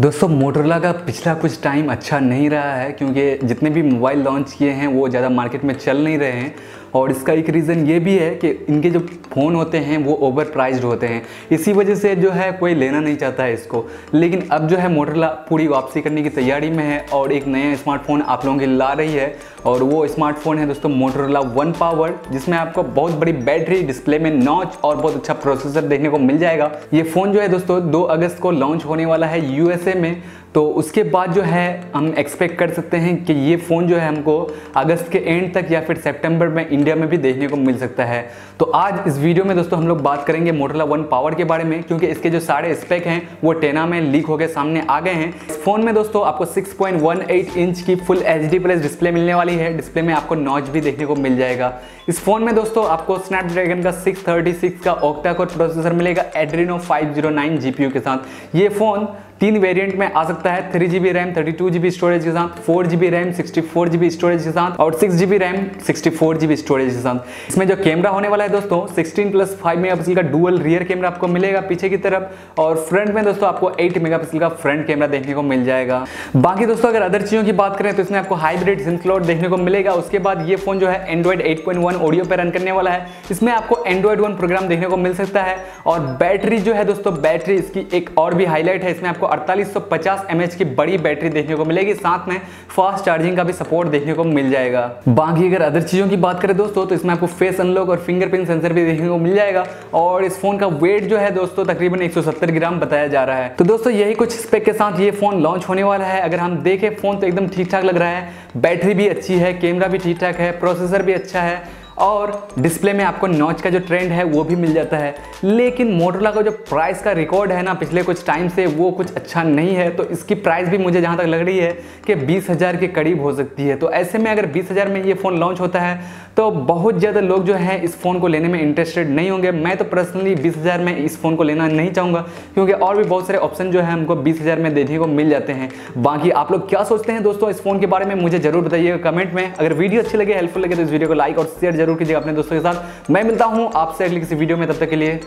दोस्तों मोटरोला का पिछला कुछ टाइम अच्छा नहीं रहा है, क्योंकि जितने भी मोबाइल लॉन्च किए हैं, वो ज़्यादा मार्केट में चल नहीं रहे हैं। और इसका एक रीज़न ये भी है कि इनके जो फ़ोन होते हैं, वो ओवर प्राइज्ड होते हैं। इसी वजह से जो है, कोई लेना नहीं चाहता है इसको। लेकिन अब जो है मोटरला पूरी वापसी करने की तैयारी में है और एक नया स्मार्टफ़ोन आप लोगों के ला रही है। और वो स्मार्टफ़ोन है दोस्तों मोटरोला वन पावर जिसमें आपको बहुत बड़ी बैटरी डिस्प्ले में नॉच और बहुत अच्छा प्रोसेसर देखने को मिल जाएगा। ये फ़ोन जो है दोस्तों, दो अगस्त को लॉन्च होने वाला है यूएसए में। तो उसके बाद जो है, हम एक्सपेक्ट कर सकते हैं कि ये फ़ोन जो है हमको अगस्त के एंड तक या फिर सेप्टेम्बर में इंडिया में भी देखने को मिल सकता है। तो आज इस वीडियो में दोस्तों हम लोग बात करेंगे मोटरला वन पावर के बारे में, क्योंकि इसके जो सारे स्पेक हैं, वो टेना में लीक होकर सामने आ गए हैं। फ़ोन में दोस्तों आपको 6.18 इंच की फुल एचडी प्लस डिस्प्ले मिलने वाली है। डिस्प्ले में आपको नॉच भी देखने को मिल जाएगा। इस फ़ोन में दोस्तों आपको स्नैपड्रैगन का 636 का ऑक्टा कोर प्रोसेसर मिलेगा एड्रीनो 509 जीपीयू के साथ। ये फ़ोन तीन वेरिएंट में आ सकता है three GB RAM thirty two GB storage के साथ four GB RAM sixty four GB storage के साथ और six GB RAM sixty four GB storage के साथ। इसमें जो कैमरा होने वाला है दोस्तों सिक्सटीन प्लस फाइव मेगा का डुअल रियर कैमरा आपको मिलेगा पीछे की तरफ़ और फ्रंट में दोस्तों आपको एट मेगा का फ्रंट कैमरा देखने को मिल जाएगा। बाकी दोस्तों, अगर अदर चीज़ों की बात करें तो इसमें आपको हाइब्रिड सिम स्लॉट देखने को मिलेगा। उसके बाद ये फ़ोन जो है एंड्रॉइड एट ऑडियो पर रन करने वाला है। इसमें आपको एंड्रॉइड वन प्रोग्राम देखने को मिल सकता है और बैटरी जो है दोस्तों बैटरी इसकी एक और भी हाईलाइट है। इसमें आपको अड़तालीस 50 एच की बड़ी बैटरी देखने को मिलेगी, साथ में फास्ट चार्जिंग का भी सपोर्ट देखने को मिल जाएगा। बाकी अगर अदर चीज़ों की बात करें दोस्तों तो इसमें आपको फेस अनलॉक और फिंगरप्रिंट सेंसर भी देखने को मिल जाएगा और इस फ़ोन का वेट जो है दोस्तों, तकरीबन 170 ग्राम बताया जा रहा है। तो दोस्तों, यही कुछ स्पेक के साथ ये फ़ोन लॉन्च होने वाला है। अगर हम देखें फ़ोन तो एकदम ठीक ठाक लग रहा है, बैटरी भी अच्छी है कैमरा भी ठीक ठाक है प्रोसेसर भी अच्छा है और डिस्प्ले में आपको नॉच का जो ट्रेंड है, वो भी मिल जाता है। लेकिन मोटरोला का जो प्राइस का रिकॉर्ड है ना, पिछले कुछ टाइम से वो कुछ अच्छा नहीं है। तो इसकी प्राइस भी मुझे जहाँ तक लग रही है कि बीस हज़ार के करीब हो सकती है। तो ऐसे में अगर बीस हज़ार में ये फ़ोन लॉन्च होता है तो बहुत ज़्यादा लोग जो है इस फ़ोन को लेने में इंटरेस्टेड नहीं होंगे। मैं तो पर्सनली बीस हज़ार में इस फ़ोन को लेना नहीं चाहूँगा, क्योंकि और भी बहुत सारे ऑप्शन जो है हमको बीस हज़ार में देखने को मिल जाते हैं। बाकी आप लोग क्या सोचते हैं दोस्तों इस फ़ोन के बारे में, मुझे ज़रूर बताइएगा कमेंट में। अगर वीडियो अच्छी लगे हेल्पफुल लगे तो इस वीडियो को लाइक और शेयर ज़रूर कीजिएगा अपने दोस्तों के साथ। मैं मिलता हूँ आपसे अगली किसी वीडियो में, तब तक के लिए